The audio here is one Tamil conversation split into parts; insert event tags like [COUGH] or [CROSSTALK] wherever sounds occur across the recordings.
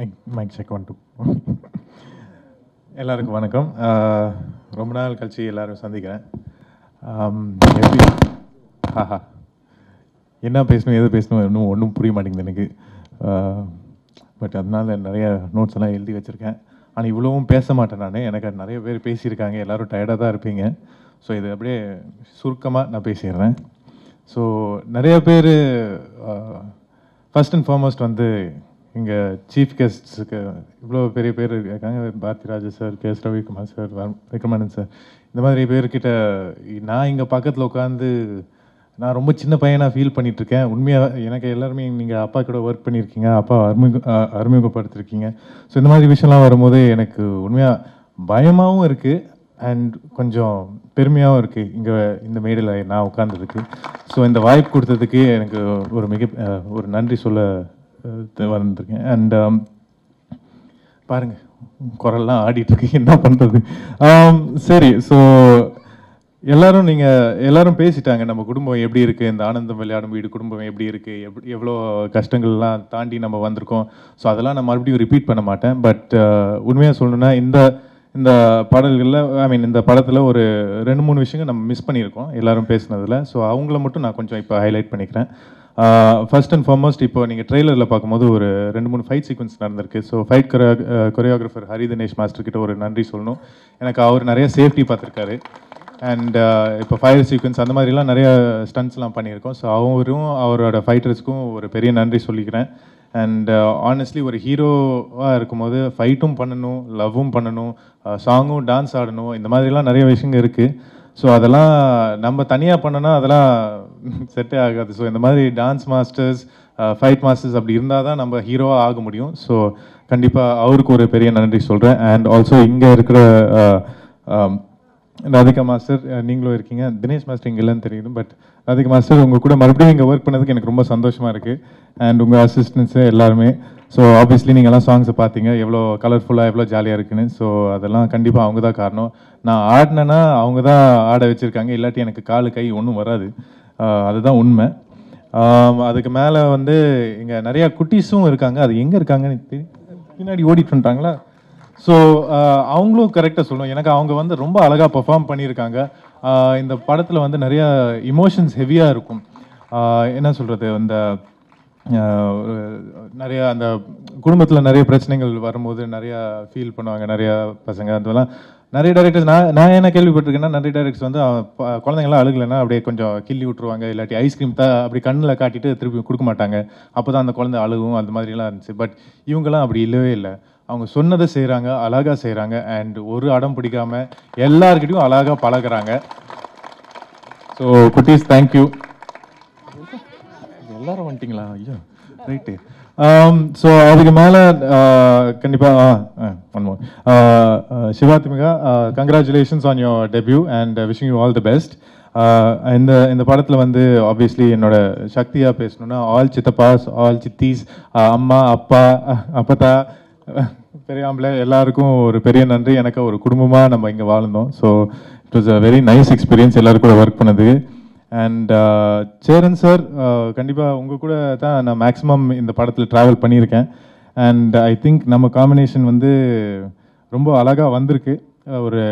Mic mic check one two எல்லாருக்கும் வணக்கம். ரொம்ப நாள் கழிச்சு எல்லோரும் சந்திக்கிறேன். எப்படி? ஆஹா. என்ன பேசணும் எது பேசணும் இன்னும் ஒன்றும் புரிய மாட்டேங்குது எனக்கு. பட் அதனால் நிறைய நோட்ஸ் எல்லாம் எழுதி வச்சுருக்கேன். ஆனால் இவ்வளவும் பேச மாட்டேன் நான். எனக்கு நிறைய பேர் பேசியிருக்காங்க. எல்லோரும் டயர்டாக தான் இருப்பீங்க. ஸோ இது அப்படியே சுருக்கமாக நான் பேசிடுறேன். ஸோ நிறைய பேர் ஃபர்ஸ்ட் அண்ட் ஃபார்மோஸ்ட் வந்து இங்கே சீஃப் கெஸ்ட்ஸுக்கு இவ்வளோ பெரிய பேர் இருக்காங்க. Bharathi Raja sir K S Ravikumar sir Vikramanand sir இந்த மாதிரி பேர்கிட்ட நான் இங்கே பக்கத்தில் உட்காந்து நான் ரொம்ப சின்ன பையனாக ஃபீல் பண்ணிகிட்ருக்கேன் இருக்கேன் உண்மையாக எனக்கு எல்லாருமே நீங்கள் அப்பா கூட ஒர்க் பண்ணியிருக்கீங்க. அப்பா அறிமுக அறிமுகப்படுத்திருக்கீங்க. ஸோ இந்த மாதிரி விஷயம்லாம் வரும்போது எனக்கு உண்மையாக பயமாகவும் இருக்குது அண்ட் கொஞ்சம் பெருமையாகவும் இருக்குது இங்கே இந்த மேடையில் நான் உட்காந்துருக்கு ஸோ இந்த வாய்ப்பு கொடுத்ததுக்கு எனக்கு ஒரு மிக ஒரு நன்றி சொல்ல வந்திருக்கேன் அண்ட் um, பாருங்கள் குரல்லாம் ஆடிட்டுருக்கு. [LAUGHS] என்ன பண்ணுறது um, சரி ஸோ எல்லாரும் நீங்கள் எல்லாரும் பேசிட்டாங்க. நம்ம குடும்பம் எப்படி இருக்குது இந்த ஆனந்தம் விளையாடும் வீடு குடும்பம் எப்படி இருக்குது எப்படி எவ்வளோ கஷ்டங்கள்லாம் தாண்டி நம்ம வந்திருக்கோம். ஸோ அதெல்லாம் நான் மறுபடியும் ரிப்பீட் பண்ண மாட்டேன். பட் uh, உண்மையாக சொல்லணுன்னா இந்த இந்த பாடல்களில் ஐ மீன் இந்த படத்தில் ஒரு ரெண்டு மூணு விஷயங்கள் நம்ம மிஸ் பண்ணியிருக்கோம். எல்லாரும் பேசுனதில். ஸோ அவங்கள மட்டும் நான் கொஞ்சம் இப்போ ஹைலைட் பண்ணிக்கிறேன். ஃபர்ஸ்ட் அண்ட் ஃபார்மோஸ்ட் இப்போ நீங்கள் ட்ரெய்லரில் பார்க்கும்போது ஒரு ரெண்டு மூணு ஃபைட் சீக்வன்ஸ் நடந்திருக்கு. So fight choreographer Hari Dinesh master கிட்ட ஒரு நன்றி சொல்லணும். எனக்கு அவர் நிறைய சேஃப்டி பார்த்துருக்காரு. அண்ட் இப்போ ஃபயர் சீக்வன்ஸ் அந்த மாதிரிலாம் நிறைய ஸ்டன்ஸ்லாம் பண்ணியிருக்கோம். ஸோ அவரும் அவரோட ஃபைட்டர்ஸ்க்கும் ஒரு பெரிய நன்றி சொல்லிக்கிறேன். அண்ட் ஆனஸ்ட்லி ஒரு ஹீரோவாக இருக்கும்போது ஃபைட்டும் பண்ணணும் லவ்வும் பண்ணணும் சாங்கும் டான்ஸ் ஆடணும் இந்த மாதிரிலாம் நிறைய விஷயங்கள் இருக்குது ஸோ அதெல்லாம் நம்ம தனியாக பண்ணோன்னா அதெல்லாம் செட்டே ஆகாது. ஸோ இந்த மாதிரி டான்ஸ் மாஸ்டர்ஸ் ஃபைட் மாஸ்டர்ஸ் அப்படி இருந்தால் தான் நம்ம ஹீரோவாக ஆக முடியும். ஸோ கண்டிப்பாக அவருக்கு ஒரு பெரிய நன்றி சொல்கிறேன் அண்ட் ஆல்சோ இங்கே இருக்கிற uh, um, ராதிகா மாஸ்டர் நீங்களும் இருக்கீங்க. தினேஷ் மாஸ்டர் இங்கே இல்லைன்னு தெரியுது பட் ராதிகா மாஸ்டர் உங்கள் கூட மறுபடியும் இங்கே ஒர்க் பண்ணதுக்கு எனக்கு ரொம்ப சந்தோஷமாக இருக்குது அண்ட் உங்கள் அசிஸ்டன்ஸு எல்லாருமே ஸோ ஆப்வியஸ்லி நீங்கள்லாம் சாங்ஸை பார்த்தீங்க எவ்வளோ கலர்ஃபுல்லாக எவ்வளோ ஜாலியாக இருக்குன்னு. ஸோ அதெல்லாம் கண்டிப்பாக அவங்க தான் காரணம். நான் ஆடினேன்னா அவங்க தான் ஆட வச்சுருக்காங்க இல்லாட்டி எனக்கு காலு கை ஒன்றும் வராது. அதுதான் உண்மை. அதுக்கு மேலே வந்து இங்கே நிறையா குட்டீஸும் இருக்காங்க. அது எங்கே இருக்காங்கன்னு பின்னாடி ஓடிட்டு வந்துட்டாங்களா? ஸோ uh, அவங்களும் கரெக்டாக சொல்லணும். எனக்கு அவங்க வந்து ரொம்ப அழகாக பெர்ஃபார்ம் பண்ணியிருக்காங்க. இந்த படத்தில் வந்து நிறைய இமோஷன்ஸ் ஹெவியாக இருக்கும். என்ன சொல்கிறது அந்த நிறையா நிறைய அந்த குடும்பத்தில் நிறைய பிரச்சனைகள் வரும்போது நிறையா ஃபீல் பண்ணுவாங்க. நிறையா பசங்க அதெல்லாம் நிறைய டேரக்டர்ஸ் நான் நான் என்ன கேள்விப்பட்டிருக்கேன்னா நிறைய டேரக்டர்ஸ் வந்து குழந்தைங்களாம் அழுகலைன்னா அப்படியே கொஞ்சம் கிள்ளி விட்டுருவாங்க. இல்லாட்டி ஐஸ்கிரீம் தான் அப்படி கண்ணில் காட்டிட்டு திருப்பி கொடுக்க மாட்டாங்க. அப்போ தான் அந்த குழந்தை அழுகும் அந்த மாதிரிலாம் இருந்துச்சு. பட் இவங்கெல்லாம் அப்படி இல்லவே இல்லை. அவங்க சொன்னதை செய்கிறாங்க அழகாக செய்கிறாங்க அண்ட் ஒரு அடம் பிடிக்காமல் எல்லாருக்கிட்டையும் அழகாக பழகுறாங்க. ஸோ குட்டீஸ் தேங்க்யூ எல்லாரும் வந்துட்டிங்களா? ஐயோ ரைட்டு ஸோ um, அதுக்கு மேலே uh, கண்டிப்பாக one uh, more uh, Sivathmika congratulations on your debut and wishing you all the best இந்த இந்த படத்தில் வந்து ஆப்வியஸ்லி என்னோட சக்தியாக பேசணுன்னா ஆல் சித்தப்பாஸ் ஆல் சித்தீஸ் அம்மா அப்பா அப்பத்தா தெரியாமலே எல்லாருக்கும் ஒரு பெரிய நன்றி. எனக்கு ஒரு குடும்பமாக நம்ம இங்கே வாழ்ந்தோம். So it was a very nice experience எல்லாரும் கூட ஒர்க் பண்ணது. And uh, Cheran sir uh, கண்டிப்பாக உங்கள் கூட தான் நான் மேக்ஸிமம் இந்த படத்தில் ட்ராவல் பண்ணியிருக்கேன். அண்ட் ஐ திங்க் நம்ம காம்பினேஷன் வந்து ரொம்ப அழகாக வந்திருக்கு. ஒரு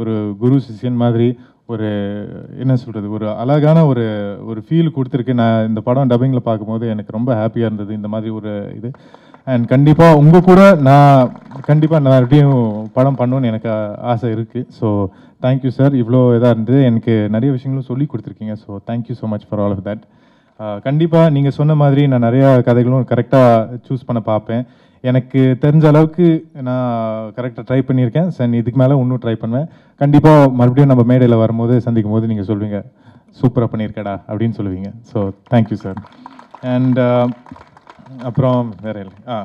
ஒரு குரு சிஷியன் மாதிரி ஒரு என்ன சொல்கிறது ஒரு அழகான ஒரு ஒரு ஃபீல் கொடுத்துருக்கு. நான் இந்த படம் டப்பிங்கில் பார்க்கும்போது எனக்கு ரொம்ப ஹாப்பியாக இருந்தது. இந்த மாதிரி ஒரு இது. அண்ட் கண்டிப்பாக உங்கள் கூட நான் கண்டிப்பாக நான் எப்படியும் படம் பண்ணணும்னு எனக்கு ஆசை இருக்குது ஸோ தேங்க்யூ சார் இவ்வளோ இதாக இருந்தது. எனக்கு நிறைய விஷயங்களும் சொல்லி கொடுத்துருக்கீங்க. So thank you so much for all of that கண்டிப்பாக நீங்கள் சொன்ன மாதிரி நான் நிறையா கதைகளும் கரெக்டாக சூஸ் பண்ண பார்ப்பேன். எனக்கு தெரிஞ்ச அளவுக்கு நான் கரெக்டாக ட்ரை பண்ணியிருக்கேன். சார் இதுக்கு மேலே இன்னும் ட்ரை பண்ணுவேன். கண்டிப்பாக மறுபடியும் நம்ம மேடையில் வரும்போது சந்திக்கும் போது நீங்கள் சொல்வீங்க சூப்பராக பண்ணியிருக்கடா அப்படின்னு சொல்லுவீங்க. ஸோ தேங்க்யூ சார் அண்ட் அப்புறம் வேறு இல்லை ஆ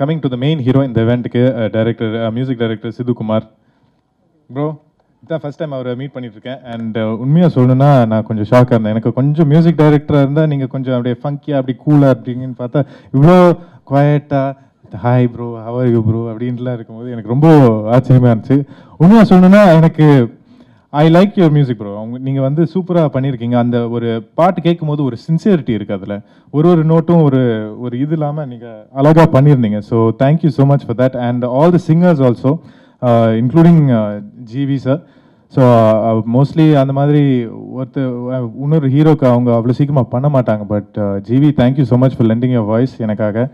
coming to the main hero இந்த இவெண்ட்டுக்கு director music director Sidhukumar bro இதான் ஃபர்ஸ்ட் டைம் அவரை மீட் பண்ணிட்டுருக்கேன். அண்ட் uh, உண்மையாக சொல்லணும்னா நான் கொஞ்சம் ஷாக்காக இருந்தேன். எனக்கு கொஞ்சம் மியூசிக் டைரக்டராக இருந்தால் நீங்கள் கொஞ்சம் அப்படியே ஃபங்கியாக அப்படி கூலாக அப்படிங்கன்னு பார்த்தா இவ்வளோ குவாய்ட்டாக hi bro how are you bro அப்படின்ட்டுலாம் இருக்கும்போது எனக்கு ரொம்ப ஆச்சரியமாக இருந்துச்சு. உண்மையாக சொல்லணும்னா எனக்கு I like your music bro அவங்க நீங்கள் வந்து சூப்பராக பண்ணியிருக்கீங்க. அந்த ஒரு பாட்டு கேட்கும்போது ஒரு சின்சியரிட்டி இருக்குது அதில். ஒரு ஒரு நோட்டும் ஒரு ஒரு இது இல்லாமல் நீங்கள் அழகாக பண்ணியிருந்தீங்க. So thank you so much for that and all the singers also including GV sir so mostly அந்த மாதிரி ஒருத்தர் uh, இன்னொரு ஹீரோக்கு அவங்க அவ்வளோ சீக்கிரமாக பண்ண மாட்டாங்க. But GV thank you so much for lending your voice எனக்காக.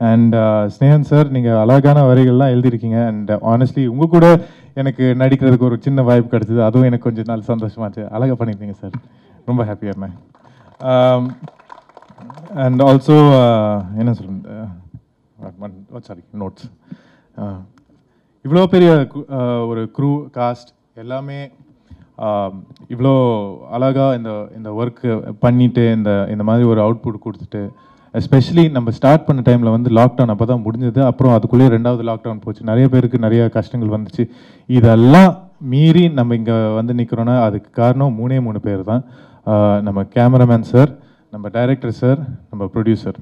அண்ட் ஸ்னேகன் சார் நீங்கள் அழகான வரிகள்லாம் எழுதியிருக்கீங்க. அண்ட் ஆனஸ்ட்லி உங்கள் கூட எனக்கு நடிக்கிறதுக்கு ஒரு சின்ன வாய்ப்பு கிடச்சிது. அதுவும் எனக்கு கொஞ்சம் நாள் சந்தோஷமாச்சு அழகாக பண்ணியிருந்தீங்க சார் ரொம்ப ஹாப்பியாக இருந்தேன். Um, அண்ட் ஆல்சோ uh, என்ன சொல்றது? Uh, sorry notes oh, uh, இவ்வளோ பெரிய ஒரு க்ரூ காஸ்ட் எல்லாமே um, இவ்வளோ அழகாக இந்த இந்த ஒர்க்கு பண்ணிட்டு இந்த இந்த மாதிரி ஒரு அவுட்புட் கொடுத்துட்டு எஸ்பெஷலி நம்ம ஸ்டார்ட் பண்ண டைமில் வந்து லாக்டவுன் அப்போ தான் முடிஞ்சது. அப்புறம் அதுக்குள்ளேயே ரெண்டாவது லாக்டவுன் போச்சு. நிறைய பேருக்கு நிறைய கஷ்டங்கள் வந்துச்சு. இதெல்லாம் மீறி நம்ம இங்கே வந்து நிற்கிறோன்னா அதுக்கு காரணம் மூணே மூணு பேர் தான். நம்ம கேமராமேன் சார் நம்ம டைரக்டர் சார் நம்ம ப்ரொடியூசர்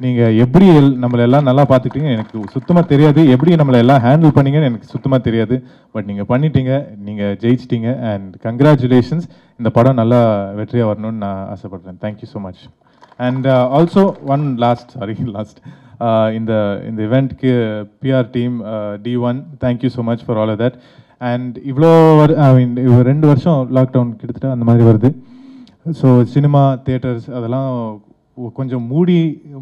நீங்கள் எப்படி எல்- நம்மளை எல்லாம் நல்லா பார்த்துக்கிட்டீங்க எனக்கு சுத்தமாக தெரியாது. எப்படி நம்மளை எல்லாம் ஹேண்டில் பண்ணீங்கன்னு எனக்கு சுத்தமாக தெரியாது. பட் நீங்கள் பண்ணிட்டீங்க நீங்கள் ஜெயிச்சிட்டீங்க. அண்ட் கங்க்ராச்சுலேஷன்ஸ் இந்த படம் நல்லா வெற்றியாக வரணும்னு நான் ஆசைப்படுறேன். Thank you so much and also one last sorry last இந்த இந்த இவெண்ட்க்கு PR team D one thank you so much for all of that and இவ்வளோ ஐ மீன் ரெண்டு வருஷம் லாக்டவுன் கிட்டத்தட்ட அந்த மாதிரி வருது. ஸோ சினிமா தேட்டர்ஸ் அதெல்லாம் கொஞ்சம் மூடி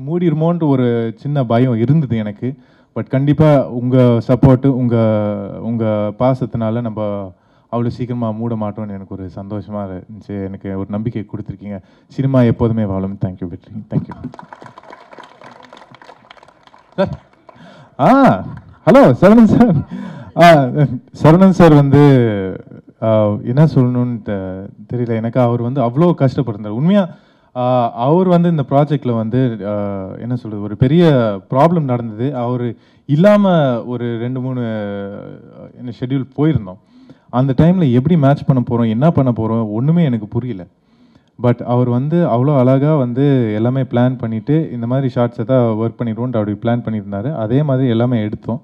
மூடிருமோன்ட்டு ஒரு சின்ன பயம் இருந்தது எனக்கு. பட் கண்டிப்பாக உங்கள் சப்போர்ட்டு உங்கள் உங்கள் பாசத்தினால நம்ம அவ்வளோ சீக்கிரமாக மூட மாட்டோம்னு எனக்கு ஒரு சந்தோஷமாக இருந்துச்சு. எனக்கு ஒரு நம்பிக்கை கொடுத்துருக்கீங்க. சினிமா எப்போதுமே வாழும். தேங்க்யூ வெற்றி. தேங்க்யூ சார் ஆ ஹலோ சரவணன் சார் ஆ சரவணன் சார் வந்து என்ன சொல்லணும்னு தெ- தெரியல. எனக்கு அவர் வந்து அவ்வளோ கஷ்டப்பட்டிருந்தார் உண்மையாக அவர் வந்து இந்த ப்ராஜெக்டில் வந்து என்ன சொல்கிறது ஒரு பெரிய ப்ராப்ளம் நடந்தது. அவர் இல்லாமல் ஒரு ரெண்டு மூணு என்ன ஷெட்யூல் போயிருந்தோம். அந்த டைமில் எப்படி மேட்ச் பண்ண போகிறோம் என்ன பண்ண போகிறோம் ஒன்றுமே எனக்கு புரியல. பட் அவர் வந்து அவ்வளோ அழகாக வந்து எல்லாமே பிளான் பண்ணிவிட்டு இந்த மாதிரி ஷார்ட்ஸை தான் ஒர்க் பண்ணிடுவோன்ட்டு அப்படி பிளான் பண்ணியிருந்தாரு. அதே மாதிரி எல்லாமே எடுத்தோம்.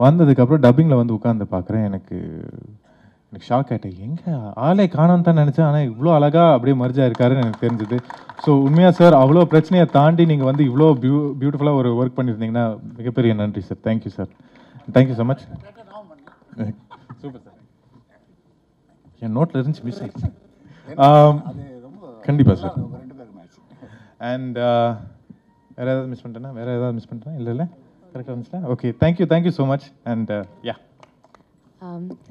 வந்ததுக்கப்புறம் டப்பிங்கில் வந்து உட்காந்து பார்க்குறேன். எனக்கு எனக்கு ஷாக் ஆகிட்டேன் எங்கே ஆளே காணோன்னு தான் நினச்சேன். ஆனால் இவ்வளோ அழகாக அப்படியே மர்ஜா இருக்காருன்னு எனக்கு தெரிஞ்சது. ஸோ உண்மையாக சார் அவ்வளோ பிரச்சனையை தாண்டி நீங்கள் வந்து இவ்வளோ பியூ பியூட்டிஃபுல்லாக ஒரு ஒர்க் பண்ணியிருந்தீங்கன்னா மிகப்பெரிய நன்றி sir thank you sir thank you so much super sir என் நோட்டில் இருந்துச்சு மிஸ் ஆகிடுச்சு um, கண்டிப்பாக சார் அண்ட் uh, வேறு ஏதாவது மிஸ் பண்ணிட்டேன்னா வேறு ஏதாவது மிஸ் பண்ணிட்டேன்னா இல்லை இல்லை. கரெக்டாக இருந்துச்சுன்னா okay thank you thank you so much and yeah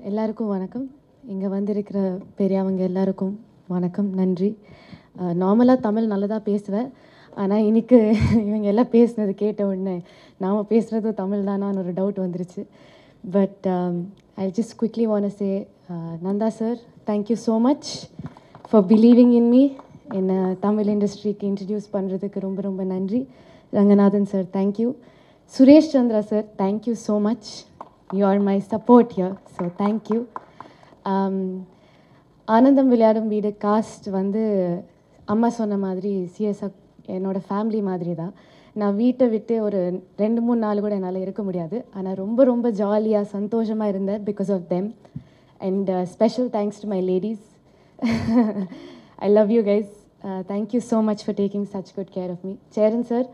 எல்லாருக்கும் வணக்கம். இங்கே வந்திருக்கிற பெரியவங்க எல்லாருக்கும் வணக்கம் நன்றி. Uh, நார்மலாக தமிழ் நல்லதாக பேசுவேன் ஆனால் இன்னைக்கு [LAUGHS] இவங்க எல்லாம் பேசுனது கேட்ட உடனே நாம் பேசுகிறது தமிழ் தானான்னு ஒரு டவுட் வந்துருச்சு. But I just quickly want say Nanda sir thank you so much for believing in me என்னை தமிழ் இண்டஸ்ட்ரிக்கு இன்ட்ரடியூஸ் பண்ணுறதுக்கு ரொம்ப ரொம்ப நன்றி. Ranganathan sir thank you Suresh Chandra sir thank you so much you are my support here so thank you Anandham Vilayadum Veedu cost வந்து அம்மா சொன்ன மாதிரி சிஎஸ்ஆர் என்னோடய ஃபேமிலி மாதிரி தான் நான் வீட்டை விட்டு ஒரு ரெண்டு மூணு நாள் கூட என்னால் இருக்க முடியாது. ஆனால் ரொம்ப ரொம்ப ஜாலியாக சந்தோஷமாக இருந்தேன் because of them and special thanks to my ladies I love you guys thank you so much for taking such good care of me Cheran sir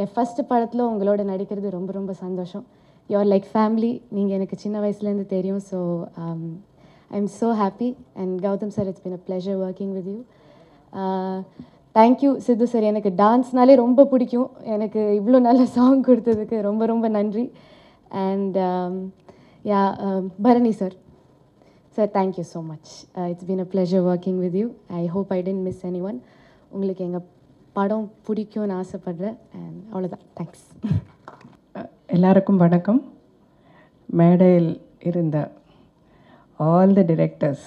N first படத்தில் உங்களோட நடிக்கிறது ரொம்ப ரொம்ப சந்தோஷம். யுவர் லைக் ஃபேமிலி நீங்கள் எனக்கு சின்ன வயசுலேருந்து தெரியும் so I am so happy and Gautham sir it's been a pleasure working with you thank you Sidhu sir எனக்கு டான்ஸ்னாலே ரொம்ப பிடிக்கும். எனக்கு இவ்வளோ நல்ல சாங் கொடுத்ததுக்கு ரொம்ப ரொம்ப நன்றி. And yeah um, um, Bharani sir sir thank you so much it's been a pleasure working with you I hope I didn't miss anyone உங்களுக்கு எங்கள் படம் பிடிக்கும்னு ஆசைப்பட்றேன் அண்ட் அவ்வளோதான் தேங்க்ஸ் uh, எல்லாருக்கும் வணக்கம். மேடையில் இருந்த ஆல் த டிரெக்டர்ஸ்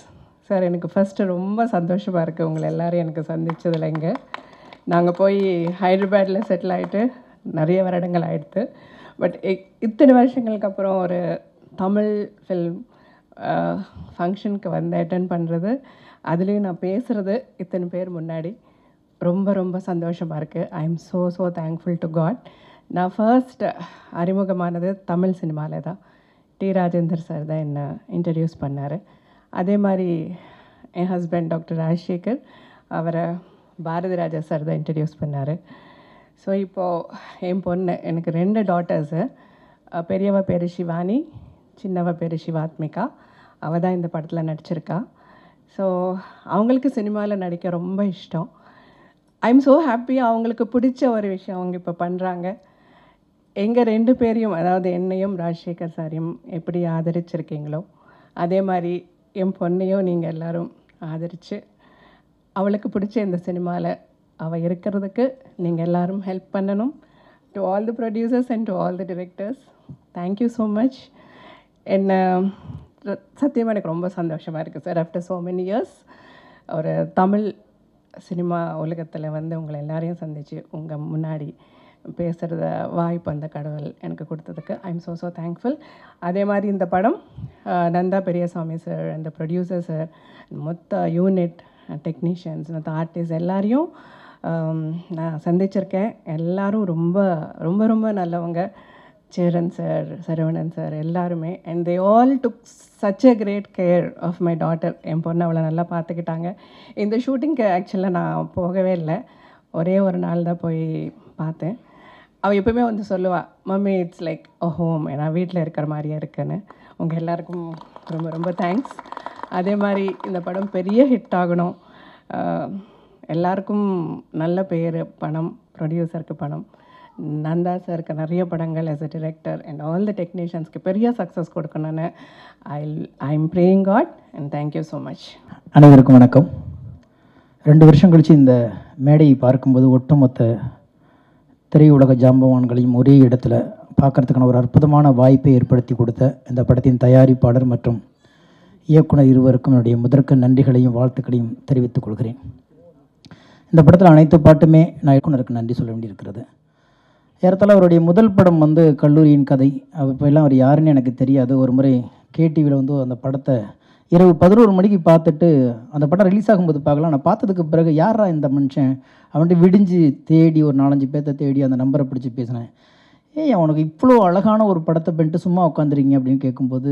சார் எனக்கு ஃபஸ்ட்டு ரொம்ப சந்தோஷமாக இருக்குது உங்களை எல்லோரும் எனக்கு சந்தித்ததில் இங்கே. நாங்கள் போய் ஹைதராபாடில் செட்டில் ஆகிட்டு நிறைய வருடங்கள் ஆயிடுத்து. பட் இத்தனை வருஷங்களுக்கு அப்புறம் ஒரு தமிழ் ஃபில்ம் ஃபங்க்ஷனுக்கு வந்து அட்டன் பண்ணுறது அதுலேயும் நான் பேசுகிறது இத்தனை பேர் முன்னாடி ரொம்ப ரொம்ப சந்தோஷமாக இருக்குது I am so so thankful to god நான் ஃபர்ஸ்ட் அறிமுகமானது தமிழ் சினிமாவில் தான். டி ராஜேந்தர் சார் தான் என்னை இன்ட்ரடியூஸ் பண்ணார். அதே மாதிரி என் ஹஸ்பண்ட் டாக்டர் ராஜசேகர் அவரை பாரதி ராஜா சார் தான் இன்ட்ரடியூஸ் பண்ணார். ஸோ இப்போது என் பொண்ணு எனக்கு ரெண்டு டாட்டர்ஸு பெரியவ பேர் சிவானி சின்னவ பேர் சிவாத்மிகா அவள் தான் இந்த படத்தில் நடிச்சிருக்கா. ஸோ அவங்களுக்கு சினிமாவில் நடிக்க ரொம்ப இஷ்டம். ஐம் ஸோ ஹாப்பி அவங்களுக்கு பிடிச்ச ஒரு விஷயம் அவங்க இப்போ பண்ணுறாங்க எங்கள் ரெண்டு பேரையும் அதாவது என்னையும் ராஜசேகர் சாரையும் எப்படி ஆதரிச்சிருக்கீங்களோ அதே மாதிரி என் பொண்ணையும் நீங்கள் எல்லோரும் ஆதரித்து அவளுக்கு பிடிச்ச இந்த சினிமாவில் அவள் இருக்கிறதுக்கு நீங்கள் எல்லாரும் ஹெல்ப் பண்ணணும். To all the producers and to all the directors thank you so much என்ன சத்தியமாக எனக்கு ரொம்ப சந்தோஷமாக இருக்குது sir after so many years ஒரு தமிழ் சினிமா உலகத்தில் வந்து உங்களை எல்லாரையும் சந்தித்து உங்கள் முன்னாடி பேசுகிறத வாய்ப்பு அந்த கடவுள் எனக்கு கொடுத்ததுக்கு. I am so so thankful அதே மாதிரி இந்த படம் நந்தா பெரியசாமி சார் அந்த ப்ரொடியூசர் சார் மொத்த யூனிட் டெக்னீஷியன்ஸ் மற்ற ஆர்டிஸ்ட் எல்லாரையும் நான் சந்திச்சிருக்கேன். எல்லோரும் ரொம்ப ரொம்ப ரொம்ப நல்லவங்க. சேரன் சார் சரவணன் சார் எல்லாருமே. And they all took such a great care of my daughter என் பொண்ணை அவளை நல்லா பார்த்துக்கிட்டாங்க. இந்த ஷூட்டிங்க்கு ஆக்சுவலாக நான் போகவே இல்லை. ஒரே ஒரு நாள் தான் போய் பார்த்தேன். அவள் எப்பவுமே வந்து சொல்லுவாள் மம்மி இட்ஸ் லைக் ஓஹோ ஹோம் நான் வீட்டில் இருக்கிற மாதிரியே இருக்குன்னு. உங்கள் எல்லாருக்கும் ரொம்ப ரொம்ப தேங்க்ஸ் அதே மாதிரி இந்த படம் பெரிய ஹிட் ஆகணும். எல்லாருக்கும் நல்ல பேர் பணம் ப்ரொடியூசருக்கு பணம். நந்தா சாருக்கு நிறைய படங்கள் as a director and all the டெக்னீஷியன்ஸ்க்கு பெரிய சக்ஸஸ் கொடுக்கணும்னு I I am praying god and thank you so much அனைவருக்கும் வணக்கம். ரெண்டு வருஷம் கழித்து இந்த மேடையை பார்க்கும்போது ஒட்டுமொத்த திரையுலக ஜாம்பவான்களையும் ஒரே இடத்துல பார்க்கறதுக்கான ஒரு அற்புதமான வாய்ப்பை ஏற்படுத்தி கொடுத்த இந்த படத்தின் தயாரிப்பாளர் மற்றும் இயக்குனர் இருவருக்கும் என்னுடைய முதற்க நன்றிகளையும் வாழ்த்துக்களையும் தெரிவித்துக் கொள்கிறேன். இந்த படத்தில் அனைத்து பாட்டுமே நான் இயக்குனருக்கு நன்றி சொல்ல வேண்டியிருக்கிறது. ஏறத்தாழ அவருடைய முதல் படம் வந்து கல்லூரியின் கதை. அவர் எல்லாம் அவர் யாருன்னு எனக்கு தெரியாது. ஒரு முறை கேடிவியில் வந்து அந்த படத்தை இரவு பதினோரு மணிக்கு பார்த்துட்டு அந்த படம் ரிலீஸ் ஆகும்போது பார்க்கலாம். நான் பார்த்ததுக்கு பிறகு யாரா இந்த மனுஷன்? அவன்கிட்ட விடிஞ்சு தேடி ஒரு நாலஞ்சு பேர்த்த தேடி அந்த நம்பரை பிடிச்சி பேசினேன். ஏய் அவனுக்கு இவ்வளோ அழகான ஒரு படத்தை பண்ணிட்டு சும்மா உட்காந்துருக்கீங்க அப்படின்னு கேட்கும்போது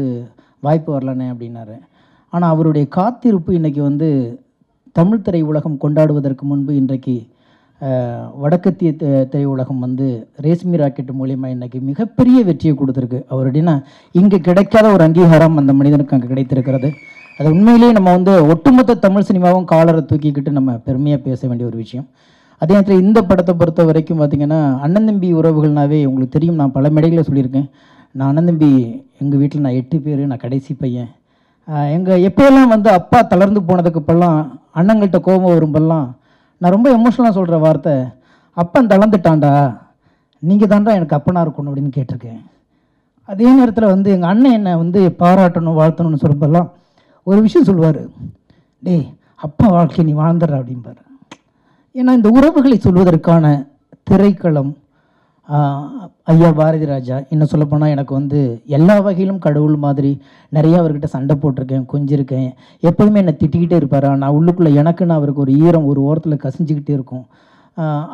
வாய்ப்பு வரலண்ணே அப்படின்னாரு. ஆனால் அவருடைய காத்திருப்பு இன்றைக்கி வந்து தமிழ் திரை உலகம் கொண்டாடுவதற்கு முன்பு இன்றைக்கு வடக்கத்திய திரையுலகம் வந்து ரேஷ்மி ராக்கெட் மூலிமா இன்னைக்கு மிகப்பெரிய வெற்றியை கொடுத்துருக்கு. அவருடையனா இங்கே கிடைக்காத ஒரு அங்கீகாரம் அந்த மனிதனுக்கு அங்கே கிடைத்திருக்கிறது. அது உண்மையிலேயே நம்ம வந்து ஒட்டுமொத்த தமிழ் சினிமாவும் காலரை தூக்கிக்கிட்டு நம்ம பெருமையாக பேச வேண்டிய ஒரு விஷயம். அதே நேரத்தில் இந்த படத்தை பொறுத்த வரைக்கும் பார்த்திங்கன்னா அண்ணன் தம்பி உறவுகள்னாவே உங்களுக்கு தெரியும் நான் பல மேடைகளில் சொல்லியிருக்கேன். நான் அண்ணன் தம்பி எங்கள் வீட்டில் நான் எட்டு பேர் நான் கடைசி பையன். எங்கள் எப்போல்லாம் வந்து அப்பா தளர்ந்து போனதுக்கு இப்போல்லாம் அண்ணங்கள்கிட்ட கோபம் வரும்போதெல்லாம் நான் ரொம்ப எமோஷனலாக சொல்கிற வார்த்தை அப்பன் தளர்ந்துட்டான்டா. நீங்கள் தான்டா எனக்கு அப்பனாக இருக்கணும் அப்படின்னு கேட்டிருக்கேன். அதே நேரத்தில் வந்து எங்கள் அண்ணன் என்னை வந்து பாராட்டணும் வாழ்த்தணும்னு சொல்லும்போதெல்லாம் ஒரு விஷயம் சொல்லுவார் டேய் அப்பா வாழ்க்கை நீ வாழ்ந்துடுற அப்படிம்பார். ஏன்னா இந்த உறவுகளை சொல்வதற்கான திரைக்களம் ஐயா பாரதி ராஜா இன்னும் சொல்லப்போனால் எனக்கு வந்து எல்லா வகையிலும் கடவுள் மாதிரி நிறையா அவர்கிட்ட சண்டை போட்டிருக்கேன் கொஞ்சிருக்கேன். எப்போதுமே என்னை திட்டிக்கிட்டே இருப்பார். நான் உள்ளுக்குள்ளே எனக்கு நான் அவருக்கு ஒரு ஈரம் ஒரு ஓரத்தில் கசிஞ்சிக்கிட்டே இருக்கும்.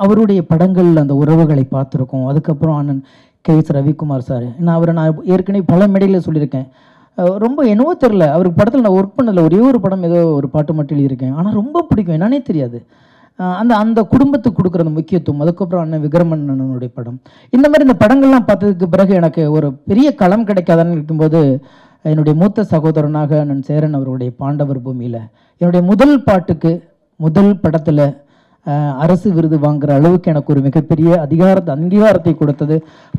அவருடைய படங்களில் அந்த உறவுகளை பார்த்துருக்கோம். அதுக்கப்புறம் அண்ணன் கே எஸ் ரவிக்குமார் சார். நான் அவரை நான் ஏற்கனவே பல மேடையில் சொல்லியிருக்கேன். ரொம்ப என்னவோ தெரில அவருக்கு படத்தில் நான் ஒர்க் பண்ணலை ஒரே ஒரு படம் ஏதோ ஒரு பாட்டு மட்டும் எழுதியிருக்கேன். ஆனால் ரொம்ப பிடிக்கும். என்னன்னே தெரியாது. அந்த அந்த குடும்பத்துக்கு கொடுக்குற அந்த முக்கியத்துவம். அதுக்கப்புறம் அண்ணன் விக்ரமன் அண்ணனுடைய படம். இந்த மாதிரி இந்த படங்கள்லாம் பார்த்ததுக்கு பிறகு எனக்கு ஒரு பெரிய களம் கிடைக்காதான்னு இருக்கும்போது என்னுடைய மூத்த சகோதரனாக அண்ணன் சேரன் அவருடைய பாண்டவர் பூமியில் என்னுடைய முதல் பாட்டுக்கு முதல் படத்தில் அரசு விருது வாங்குற அளவுக்கு எனக்கு ஒரு மிகப்பெரிய அதிகாரத்தை அங்கீகாரத்தை கொடுத்தது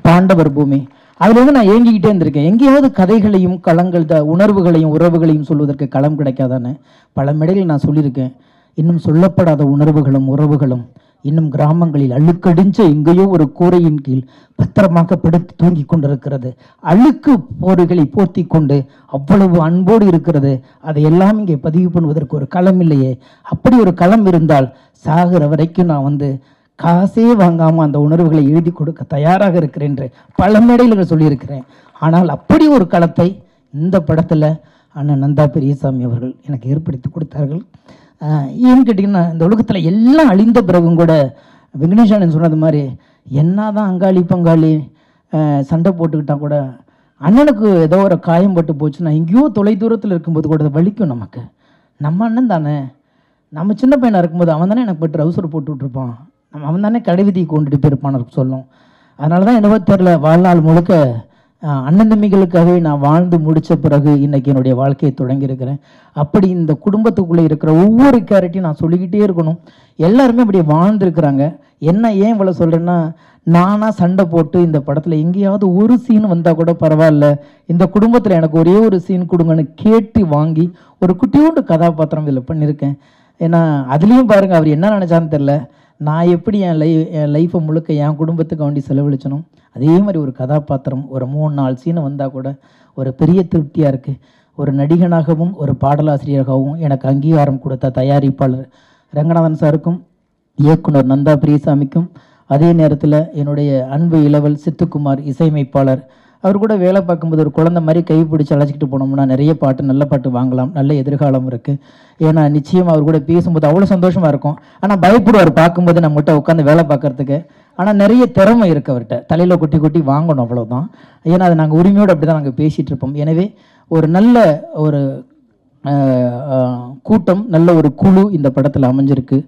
பாண்டவர் பூமி. அதுலேருந்து நான் ஏங்கிக்கிட்டே இருந்திருக்கேன். எங்கேயாவது கதைகளையும் களங்கள் த உணர்வுகளையும் உறவுகளையும் சொல்வதற்கு களம் கிடைக்காதான்னு பல மேடைகளில் நான் சொல்லியிருக்கேன். இன்னும் சொல்லப்படாத உணர்வுகளும் உறவுகளும் இன்னும் கிராமங்களில் அழுக்கடிஞ்ச எங்கேயோ ஒரு கூரையின் கீழ் பத்திரமாக படுத்து தூங்கிக் கொண்டிருக்கிறது. அழுக்கு போர்களை போர்த்தி கொண்டு அவ்வளவு அன்போடு இருக்கிறது. அதையெல்லாம் இங்கே பதிவு பண்ணுவதற்கு ஒரு களம் இல்லையே. அப்படி ஒரு களம் இருந்தால் சாகிற வரைக்கும் நான் வந்து காசே வாங்காமல் அந்த உணர்வுகளை எழுதி கொடுக்க தயாராக இருக்கிறேன் என்று பல மேடையில் சொல்லியிருக்கிறேன். ஆனால் அப்படி ஒரு களத்தை இந்த படத்தில் அண்ணன் நந்தா பெரியசாமி அவர்கள் எனக்கு ஏற்படுத்தி கொடுத்தார்கள். ஏன்னு கேட்டிங்கன்னா இந்த உலகத்தில் எல்லாம் அழிந்த பிறகும் கூட விக்னேஷானன் சொன்னது மாதிரி என்ன தான் அங்காளி பங்காளி சண்டை போட்டுக்கிட்டால் கூட அண்ணனுக்கு ஏதோ ஒரு காயம் பட்டு போச்சுன்னா எங்கேயோ தொலை தூரத்தில் இருக்கும்போது கூட அது வலிக்கும் நமக்கு. நம்ம அண்ணன் தானே. நம்ம சின்ன பையனாக இருக்கும்போது அவன் தானே எனக்கு போய் ட்ரௌசர் போட்டு விட்ருப்பான் நம்ம அவன் தானே கடைவிதி கொண்டுட்டு போயிருப்பான்னு சொல்லும். அதனால தான் என்னவோ தெரில வாழ்நாள் முழுக்க அண்ணன் தம்பிகளுக்காகவே நான் வாழ்ந்து முடித்த பிறகு இன்னைக்கு என்னுடைய வாழ்க்கையை தொடங்கியிருக்கிறேன் அப்படி இந்த குடும்பத்துக்குள்ளே இருக்கிற ஒவ்வொரு கேரட்டையும் நான் சொல்லிக்கிட்டே இருக்கணும். எல்லாருமே அப்படி வாழ்ந்துருக்கிறாங்க என்ன ஏன் இவ்வளோ சொல்கிறேன்னா நானாக சண்டை போட்டு இந்த படத்தில் எங்கேயாவது ஒரு சீன் வந்தால் கூட பரவாயில்ல. இந்த குடும்பத்தில் எனக்கு ஒரே ஒரு சீன் கொடுங்கன்னு கேட்டு வாங்கி ஒரு குட்டியோண்டு கதாபாத்திரம் இதில் பண்ணியிருக்கேன். ஏன்னா அதுலேயும் பாருங்கள் அவர் என்ன நினச்சான்னு தெரில நான் எப்படி என் லை என் லைஃப்பை முழுக்க என் குடும்பத்துக்கு வேண்டி செலவழிச்சனும் அதே மாதிரி ஒரு கதாபாத்திரம் ஒரு மூணு நாலு சீனை வந்தால் கூட ஒரு பெரிய திருப்தியாக இருக்குது ஒரு நடிகனாகவும் ஒரு பாடலாசிரியராகவும் எனக்கு அங்கீகாரம் கொடுத்த தயாரிப்பாளர் ரங்கநாதன் சாருக்கும் இயக்குனர் நந்தா பிரியசாமிக்கும் அதே நேரத்தில் என்னுடைய அன்பு இளவல் சித்துக்குமார் இசையமைப்பாளர் அவர் கூட வேலை பார்க்கும்போது ஒரு குழந்தை மாதிரி கை பிடிச்சி அழைச்சிக்கிட்டு போனோம்னா நிறைய பாட்டு நல்ல பாட்டு வாங்கலாம் நல்ல எதிர்காலம் இருக்குது ஏன்னா நிச்சயம் அவர் கூட பேசும்போது அவ்வளோ சந்தோஷமாக இருக்கும். ஆனால் பயப்படுவார் பார்க்கும்போது நம்மகிட்ட உட்காந்து வேலை பார்க்கறதுக்கு. ஆனால் நிறைய திறமை இருக்குது அவர்கிட்ட. தலையில் கொட்டி கொட்டி வாங்கணும் அவ்வளோதான் ஏன்னா அது நாங்கள் உரிமையோடு அப்படி தான் நாங்கள் பேசிகிட்டு இருப்போம். எனவே ஒரு நல்ல ஒரு கூட்டம் நல்ல ஒரு குழு இந்த படத்தில் அமைஞ்சிருக்கு.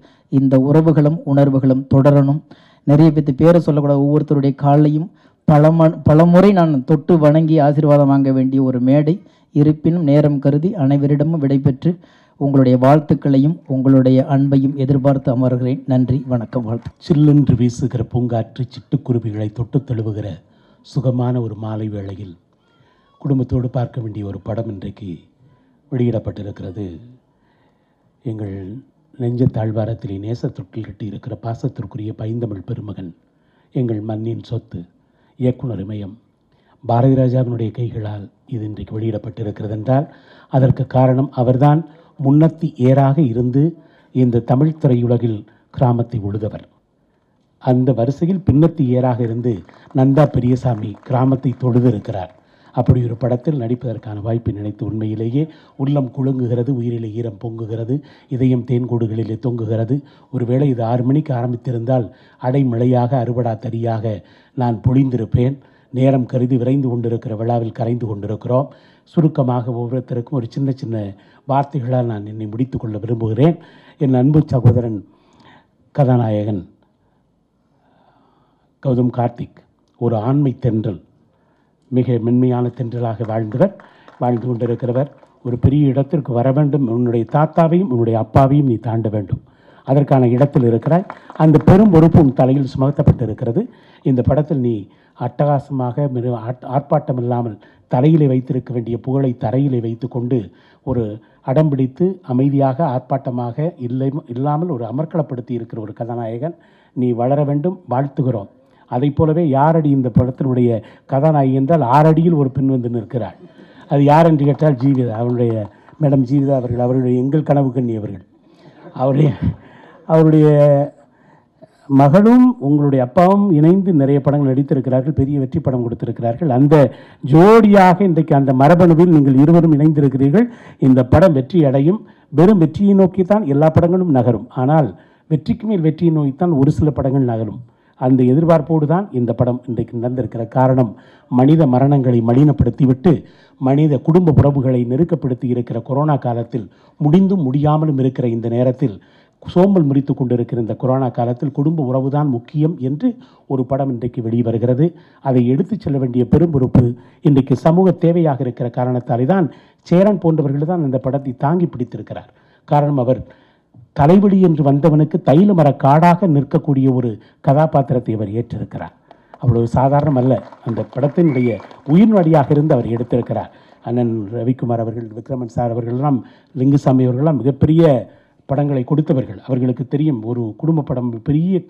இந்த உறவுகளும் உணர்வுகளும் தொடரணும். நிறைய பேர்த்து பேரை சொல்லக்கூடாது. ஒவ்வொருத்தருடைய காலையும் பல ம பலமுறை நான் தொட்டு வணங்கி ஆசீர்வாதம் வாங்க வேண்டிய ஒரு மேடை. இருப்பினும் நேரம் கருதி அனைவரிடமும் விடைபெற்று உங்களுடைய வாழ்த்துக்களையும் உங்களுடைய அன்பையும் எதிர்பார்த்து அமர்கிறேன். நன்றி வணக்கம் வாழ்த்து. சில்லென்று வீசுகிற பூங்காற்று சிட்டுக்குருவிகளை தொட்டு தழுவுகிற சுகமான ஒரு மாலை வேளையில் குடும்பத்தோடு பார்க்க வேண்டிய ஒரு படம் இன்றைக்கு வெளியிடப்பட்டிருக்கிறது. எங்கள் நெஞ்ச தாழ்வாரத்திலே நேசத்தொட்டில் கட்டி இருக்கிற பாசத்திற்குரிய பைந்தமிழ் பெருமகன் எங்கள் மண்ணின் சொத்து இயக்குனர் இமயம். பாரதி ராஜாவினுடைய கைகளால் இது இன்றைக்கு வெளியிடப்பட்டிருக்கிறது என்றால் அதற்கு காரணம் அவர்தான் முன்னத்தி ஏராக இருந்து இந்த தமிழ் திரையுலகில் கிராமத்தை உழுதவர். அந்த வரிசையில் பின்னத்தி ஏராக இருந்து நந்தா பெரியசாமி கிராமத்தை தொழுது இருக்கிறார் அப்படி ஒரு படத்தில் நடிப்பதற்கான வாய்ப்பை நினைத்து உண்மையிலேயே உள்ளம் குலுங்குகிறது உயிரிலே ஈரம் பொங்குகிறது இதயம் தேன்கூடுகளிலே தொங்குகிறது. ஒருவேளை இது ஆறு மணிக்கு ஆரம்பித்திருந்தால் அடைமழையாக அறுவடா தரியாக நான் பொழிந்திருப்பேன். நேரம் கருதி விரைந்து கொண்டிருக்கிற விழாவில் கரைந்து கொண்டிருக்கிறோம். சுருக்கமாக ஒவ்வொருத்தருக்கும் ஒரு சின்ன சின்ன வார்த்தைகளால் நான் என்னை முடித்துக்கொள்ள விரும்புகிறேன். என் அன்பு சகோதரன் கதாநாயகன் கௌதம் கார்த்திக் ஒரு ஆண்மை தென்றல். மிக மென்மையான தென்றலாக வாழ்ந்தவர் வாழ்ந்து கொண்டிருக்கிறவர். ஒரு பெரிய இடத்திற்கு வர வேண்டும். உன்னுடைய தாத்தாவையும் உன்னுடைய அப்பாவையும் நீ தாண்ட வேண்டும். அதற்கான இடத்தில் இருக்கிறாய். அந்த பெரும் பொறுப்பு உன் தலையில் சுமத்தப்பட்டு இருக்கிறது இந்த படத்தில் நீ அட்டகாசமாக மிக ஆட்- ஆர்ப்பாட்டம் இல்லாமல் தலையிலே வைத்திருக்க வேண்டிய புகழை தரையிலே வைத்துக்கொண்டு ஒரு அடம் பிடித்து அமைதியாக ஆர்ப்பாட்டமாக இல்லை இல்லாமல் ஒரு அமர்க்களப்படுத்தி இருக்கிற ஒரு கதாநாயகன் நீ வளர வேண்டும். வாழ்த்துகிறோம். அதைப் போலவே யாரடி இந்த படத்தினுடைய கதாநாயகி என்றால் ஆறடியில் ஒரு பெண் வந்து நிற்கிறாள். அது யார் என்று கேட்டால் ஜீவிதா அவருடைய மேடம் ஜீவிதா அவர்கள் அவருடைய எங்கள் கனவு கண்ணி அவர்கள். அவருடைய அவருடைய மகளும் உங்களுடைய அப்பாவும் இணைந்து நிறைய படங்கள் நடித்திருக்கிறார்கள் பெரிய வெற்றி படம் கொடுத்திருக்கிறார்கள். அந்த ஜோடியாக இன்றைக்கு அந்த மரபணுவில் நீங்கள் இருவரும் இணைந்திருக்கிறீர்கள். இந்த படம் வெற்றி அடையும். வெறும் வெற்றியை நோக்கி தான் எல்லா படங்களும் நகரும். ஆனால் வெற்றிக்கு மேல் வெற்றியை நோக்கித்தான் ஒரு சில படங்கள் நகரும். அந்த எதிர்பார்ப்போடு தான் இந்த படம் இன்றைக்கு நடந்திருக்கிற காரணம். மனித மரணங்களை மலினப்படுத்திவிட்டு மனித குடும்ப உறவுகளை நெருக்கப்படுத்தி இருக்கிற கொரோனா காலத்தில் முடிந்தும் முடியாமலும் இருக்கிற இந்த நேரத்தில் சோம்பல் முறித்து கொண்டிருக்கிற இந்த கொரோனா காலத்தில் குடும்ப உறவுதான் முக்கியம் என்று ஒரு படம் இன்றைக்கு வெளிவருகிறது. அதை எடுத்துச் செல்ல வேண்டிய பெரும்பொறுப்பு இன்றைக்கு சமூக தேவையாக இருக்கிற காரணத்தாலே தான் சேரன் போன்றவர்கள் தான் இந்த படத்தை தாங்கி பிடித்திருக்கிறார். காரணம் அவர் தலைவலி என்று வந்தவனுக்கு தைல மர காடாக நிற்கக்கூடிய ஒரு கதாபாத்திரத்தை அவர் ஏற்றிருக்கிறார். அவ்வளவு சாதாரணம் அல்ல. அந்த படத்தினுடைய உயிர்நடியாக இருந்து அவர் எடுத்திருக்கிறார். அண்ணன் ரவிக்குமார் அவர்கள் விக்ரமன் சார் அவர்கள்லாம் லிங்குசாமி அவர்கள்லாம் மிகப்பெரிய படங்களை கொடுத்தவர்கள். அவர்களுக்கு தெரியும் ஒரு குடும்ப படம் பெரிய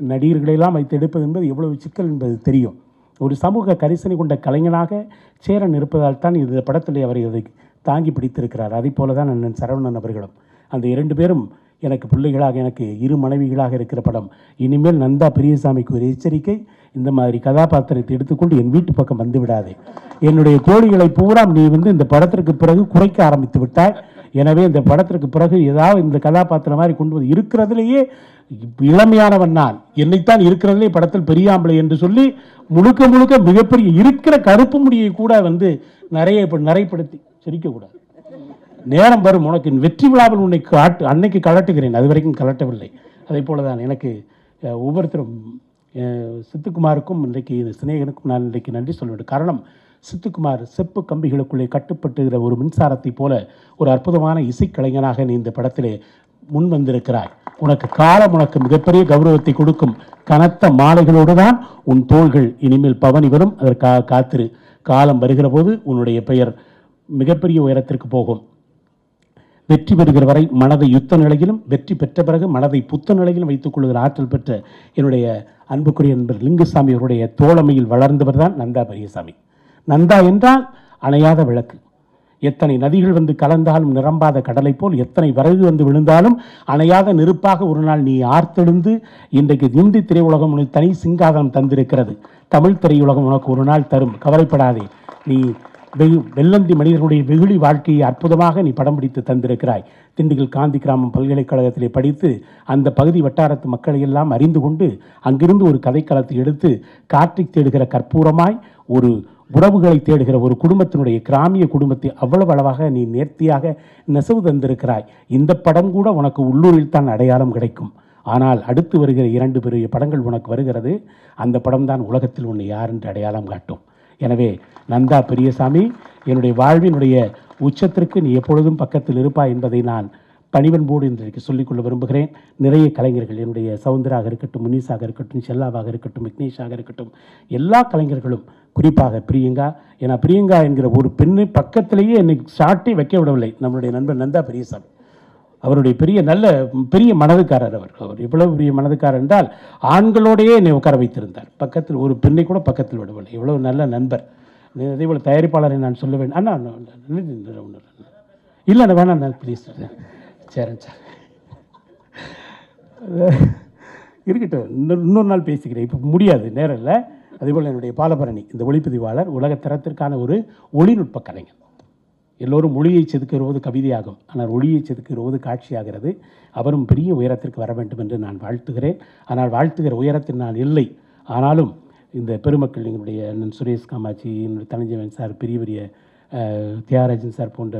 நடிகர்களெல்லாம் வைத்து எடுப்பது என்பது எவ்வளவு சிக்கல் என்பது தெரியும். ஒரு சமூக கரிசனை கொண்ட கலைஞனாக சேரன் இருப்பதால் தான் இந்த படத்திலே அவர் இதை தாங்கி பிடித்திருக்கிறார். அதே போல தான் அண்ணன் சரவணன் அவர்களும். அந்த இரண்டு பேரும் எனக்கு பிள்ளைகளாக எனக்கு இரு மனைவிகளாக இருக்கிற படம். இனிமேல் நந்தா பெரியசாமிக்கு ஒரு எச்சரிக்கை இந்த மாதிரி கதாபாத்திரத்தை எடுத்துக்கொண்டு என் வீட்டு பக்கம் வந்து விடாதே. என்னுடைய தோழிகளை பூரா நீ வந்து இந்த படத்திற்கு பிறகு குறைக்க ஆரம்பித்து விட்டாய். எனவே இந்த படத்திற்கு பிறகு ஏதாவது இந்த கதாபாத்திரம் மாதிரி கொண்டு வந்து இருக்கிறதுலேயே இளமையானவன் நான். என்னைத்தான் இருக்கிறதுலே படத்தில் பெரியாம்பளை என்று சொல்லி முழுக்க முழுக்க மிகப்பெரிய இருக்கிற கருப்பு முடியை கூட வந்து நிறைய இப்ப நிறைப்படுத்தி சிரிக்கக்கூடாது. நேரம் வரும் உனக்கு வெற்றி விழாவில் உன்னை காட்டு அன்னைக்கு கலட்டுகிறேன். அது வரைக்கும் கலட்டவில்லை. அதே போல தான் எனக்கு ஒவ்வொருத்தரும் சித்துக்குமாருக்கும் இன்றைக்கு சிநேகனுக்கும் நான் இன்றைக்கு நன்றி சொல்ல வேண்டும் காரணம் சித்துக்குமார் செப்பு கம்பிகளுக்குள்ளே கட்டுப்பட்டுகிற ஒரு மின்சாரத்தைப் போல ஒரு அற்புதமான இசைக்கலைஞனாக நீ இந்த படத்திலே முன் வந்திருக்கிறாய் உனக்கு காலம் உனக்கு மிகப்பெரிய கௌரவத்தை கொடுக்கும் கனத்த மாலைகளோடு தான் உன் தோள்கள் இனிமேல் பவனி வரும். அதற்காக காத்திரு. காலம் வருகிற போது உன்னுடைய பெயர் மிகப்பெரிய உயரத்திற்கு போகும். வெற்றி பெறுகிற வரை மனதை யுத்த நிலையிலும் வெற்றி பெற்ற பிறகு மனதை புத்த நிலையிலும் வைத்துக் கொள்கிற ஆற்றல் பெற்ற என்னுடைய அன்புக்குரிய நண்பர் லிங்குசாமி அவருடைய தோழமையில் வளர்ந்தவர் தான் நந்தா பெரியசாமி. நந்தா என்றால் அணையாத விளக்கு. எத்தனை நதிகள் வந்து கலந்தாலும் நிரம்பாத கடலை போல் எத்தனை வரகு வந்து விழுந்தாலும் அணையாத நெருப்பாக ஒரு நாள் நீ ஆர்த்தெழுந்து இன்றைக்கு இந்தி திரையுலகம் உனக்கு தனி சிங்காதனம் தந்திருக்கிறது. தமிழ் திரையுலகம் உனக்கு ஒரு நாள் தரும். கவலைப்படாதே. நீ வெகு வெள்ளந்தி மனிதர்களுடைய வெகுளி வாழ்க்கையை அற்புதமாக நீ படம் பிடித்து தந்திருக்கிறாய். திண்டுக்கல் காந்தி கிராமம் பல்கலைக்கழகத்திலே படித்து அந்த பகுதி வட்டாரத்து மக்களை எல்லாம் அறிந்து கொண்டு அங்கிருந்து ஒரு கதைக்களத்தை எடுத்து காற்றை தேடுகிற கற்பூரமாய் ஒரு உறவுகளை தேடுகிற ஒரு குடும்பத்தினுடைய கிராமிய குடும்பத்தை அவ்வளவு அளவாக நீ நேர்த்தியாக நெசவு தந்திருக்கிறாய். இந்த படம் கூட உனக்கு உள்ளூரில் தான் அடையாளம் கிடைக்கும். ஆனால் அடுத்து வருகிற இரண்டு பெரிய படங்கள் உனக்கு வருகிறது. அந்த படம் தான் உலகத்தில் உன்னை யார் என்று அடையாளம் காட்டும். எனவே நந்தா பெரியசாமி என்னுடைய வாழ்வினுடைய உச்சத்திற்கு நீ எப்பொழுதும் பக்கத்தில் இருப்பாய் என்பதை நான் பணிவன்போடு இன்றைக்கு சொல்லிக்கொள்ள விரும்புகிறேன். நிறைய கலைஞர்கள் என்னுடைய சவுந்தராக இருக்கட்டும் முனிஸாக இருக்கட்டும் செல்லாவாக இருக்கட்டும் விக்னேஷாக இருக்கட்டும் எல்லா கலைஞர்களும் குறிப்பாக பிரியங்கா. ஏன்னா பிரியங்கா என்கிற ஒரு பெண்ணு பக்கத்திலேயே என்னை சாட்டி வைக்க விடவில்லை நம்மளுடைய நண்பர் நந்தா பெரியசாமி. அவருடைய பெரிய நல்ல பெரிய மனதுக்காரர் அவர். அவர் எவ்வளவு பெரிய மனதுக்காரர் என்றால் ஆண்களோடையே என்னை உட்கார வைத்திருந்தார். பக்கத்தில் ஒரு பெண்ணை கூட பக்கத்தில் விடவில்லை. எவ்வளவு நல்ல நண்பர். அதே போல் தயாரிப்பாளரை நான் சொல்ல வேண்டும் அண்ணா இல்லை அண்ணா வேணாம் நான் ப்ளீஸ் சரி சார் இருக்கட்டும். இன்னொரு இன்னொரு நாள் பேசிக்கிறேன். இப்போ முடியாது நேரம் இல்லை. அதேபோல் என்னுடைய பாலபரணி இந்த ஒளிப்பதிவாளர் உலகத்தரத்திற்கான ஒரு ஒளிநுட்ப கலைஞர். எல்லோரும் மொழியை செதுக்குவது கவிதையாகும். ஆனால் ஒளியை செதுக்குவது காட்சியாகிறது. அவரும் பெரிய உயரத்திற்கு வர வேண்டும் என்று நான் வாழ்த்துகிறேன். ஆனால் வாழ்த்துகிற உயரத்தில் நான் இல்லை. ஆனாலும் இந்த பெருமக்கள் எங்களுடைய அண்ணன் சுரேஷ் காமாட்சி என்னுடைய தனஞ்சயன் சார் பெரிய பெரிய தியாகராஜன் சார் போன்ற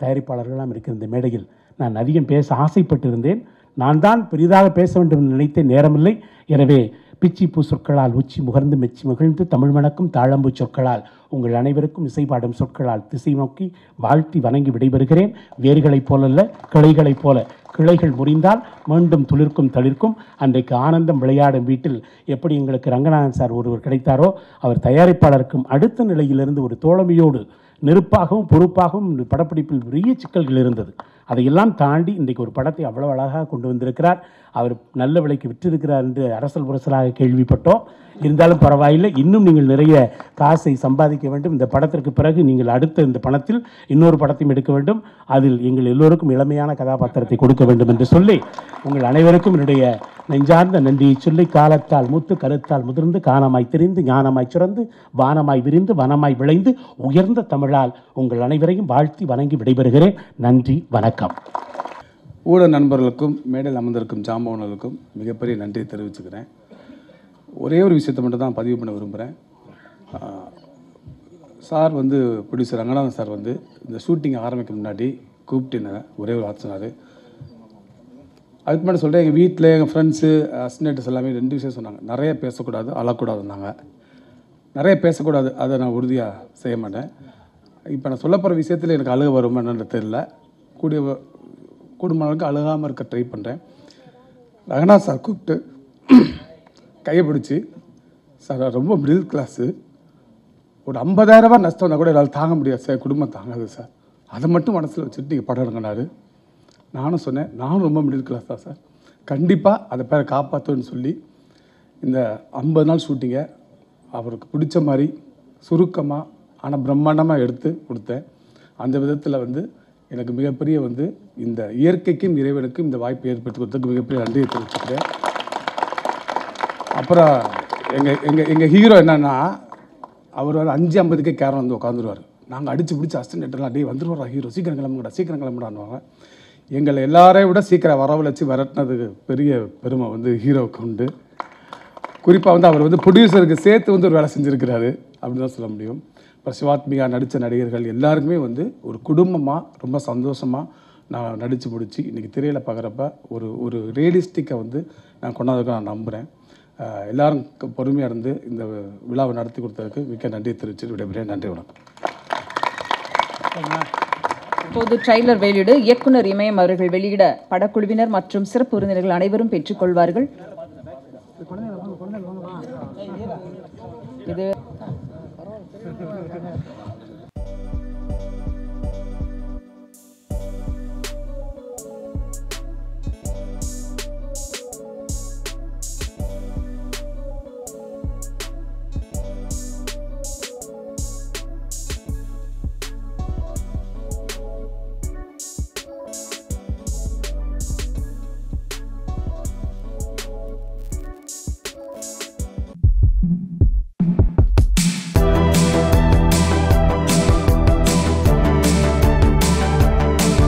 தயாரிப்பாளர்களெல்லாம் இருக்கிற இந்த மேடையில் நான் அதிகம் பேச ஆசைப்பட்டிருந்தேன். நான் தான் பெரிதாக பேச வேண்டும் என்று நினைத்த நேரமில்லை. எனவே பிச்சிப்பூ சொற்களால் உச்சி முகர்ந்து மெச்சி மகிழ்ந்து தமிழ் மணக்கும் தாழம்பு சொற்களால். உங்கள் அனைவருக்கும் இசைப்பாடும் சொற்களால் திசை நோக்கி வாழ்த்தி வணங்கி விடைபெறுகிறேன். வேர்களைப் போலல்ல கிளைகளைப் போல. கிளைகள் முறிந்தால் மீண்டும் துளிர்க்கும் தளிர்க்கும். அன்றைக்கு ஆனந்தம் விளையாடும் வீட்டில் எப்படி எங்களுக்கு ரங்கநாதன் சார் ஒருவர் கிடைத்தாரோ அவர் தயாரிப்பாளருக்கும் அடுத்த நிலையிலிருந்து ஒரு தோழமையோடு நெருப்பாகவும் பொறுப்பாகவும் இந்த படப்பிடிப்பில் பெரிய சிக்கல்கள் இருந்தது. அதையெல்லாம் தாண்டி இன்றைக்கு ஒரு படத்தை அவ்வளோ அழகாக கொண்டு வந்திருக்கிறார். அவர் நல்ல விலைக்கு விற்றிருக்கிறார் என்று அரசல் புரசலாக கேள்விப்பட்டோம். இருந்தாலும் பரவாயில்லை. இன்னும் நீங்கள் நிறைய காசை சம்பாதிக்க வேண்டும். இந்த படத்திற்கு பிறகு நீங்கள் அடுத்த இந்த பணத்தில் இன்னொரு படத்தையும் எடுக்க வேண்டும். அதில் எங்கள் எல்லோருக்கும் இளமையான கதாபாத்திரத்தை கொடுக்க வேண்டும் என்று சொல்லி உங்கள் அனைவருக்கும் என்னுடைய நெஞ்சார்ந்த நன்றியை சொல்லி காலத்தால் மூத்து கருத்தால் முதிர்ந்து காணமாய் தெரிந்து ஞானமாய் சுரந்து வானமாய் விரிந்து வனமாய் விளைந்து உயர்ந்த தமிழால் உங்கள் அனைவரையும் வாழ்த்தி வணங்கி விடைபெறுகிறேன். நன்றி வணக்கம். ஊடக நண்பர்களுக்கும் மேடையில் அமர்ந்திருக்கும் ஜாம்பவனர்களுக்கும் மிகப்பெரிய நன்றியை தெரிவிச்சுக்கிறேன். ஒரே ஒரு விஷயத்தை மட்டும் தான் பதிவு பண்ண விரும்புகிறேன் சார் வந்து ப்ரொடியூசர் ரங்கநாதன் சார் வந்து இந்த ஷூட்டிங் ஆரம்பிக்க முன்னாடி கூப்பிட்டு என்ன ஒரே ஒரு வார்த்தை சொன்னார். அதுக்கு முன்னாடி சொல்கிறேன் எங்கள் வீட்டில் எங்கள் ஃப்ரெண்ட்ஸு அசினேட்டர்ஸ் எல்லாமே ரெண்டு விஷயம் சொன்னாங்க. நிறைய பேசக்கூடாது அழக்கூடாதுன்னாங்க நிறைய பேசக்கூடாது அதை நான் உறுதியாக செய்ய மாட்டேன். இப்போ நான் சொல்ல போகிற விஷயத்தில் எனக்கு அழுக வருமா என்னன்னு தெரில கூடிய வ- அளவுக்கு அழுகாமல் இருக்க ட்ரை பண்ணுறேன் ரங்கநாத் சார் கூப்பிட்டு கையை பிடிச்சி சார் ரொம்ப மிடில் கிளாஸு ஒரு 50000 ரூபாய் நஷ்டம் வந்தால் கூட என்னால் தாங்க முடியாது சார் குடும்பம் தாங்காது சார் அதை மட்டும் மனசில் வச்சுட்டு நீங்கள் படம் எடுங்கனாரு நானும் சொன்னேன் நானும் ரொம்ப மிடில் கிளாஸ் தான் சார் கண்டிப்பாக அதை பேரை காப்பாற்றுன்னு சொல்லி இந்த ஐம்பது நாள் ஷூட்டிங்கை அவருக்கு பிடிச்ச மாதிரி சுருக்கமாக ஆனால் பிரம்மாண்டமாக எடுத்து கொடுத்தேன். அந்த விதத்தில் வந்து எனக்கு மிகப்பெரிய வந்து இந்த இயற்கைக்கும் இறைவனுக்கும் இந்த வாய்ப்பை ஏற்படுத்தி கொடுத்ததுக்கு மிகப்பெரிய நன்றியை தெரிவிச்சுக்கிறேன். அப்புறம் எங்கள் எங்கள் எங்கள் ஹீரோ என்னன்னா அவர் வந்து அஞ்சு ஐம்பதுக்கே கேரம் வந்து உட்காந்துருவார். நாங்கள் அடித்து பிடிச்சி அசிஸ்டன்ட்லாம் டே வந்துருவாரா ஹீரோ சீக்கிரம் கிளம்புடா சீக்கிரம் கிளம்புடான்னு எங்களை எல்லாரையும் விட சீக்கிரம் வரவழைச்சு விரட்டினதுக்கு பெரிய பெருமை வந்து ஹீரோவுக்கு உண்டு. குறிப்பாக வந்து அவர் வந்து ப்ரொடியூசருக்கு சேர்த்து வந்து ஒரு வேலை செஞ்சுருக்கிறாரு அப்படின்னு தான் சொல்ல முடியும். இப்போ சிவாத்மிகா நடித்த நடிகர்கள் எல்லாருக்குமே வந்து ஒரு குடும்பமாக ரொம்ப சந்தோஷமாக நான் நடித்து முடிச்சு இன்றைக்கி திரையில் பார்க்குறப்ப ஒரு ஒரு ரியலிஸ்டிக்கை வந்து நான் கொண்டாந்துக்க நான் நம்புகிறேன் எல்லாரும் பொறுமையாக இருந்து இந்த விழாவை நடத்தி கொடுத்ததுக்கு மிக்க நன்றி தெரிவித்து விடைபெறேன். நன்றி வணக்கம். இப்போது ட்ரைலர் வெளியீடு. இயக்குனர் இமயம் அவர்கள் வெளியிட படக்குழுவினர் மற்றும் சிறப்பு விருந்தினர்கள் அனைவரும் பெற்றுக்கொள்வார்கள். இது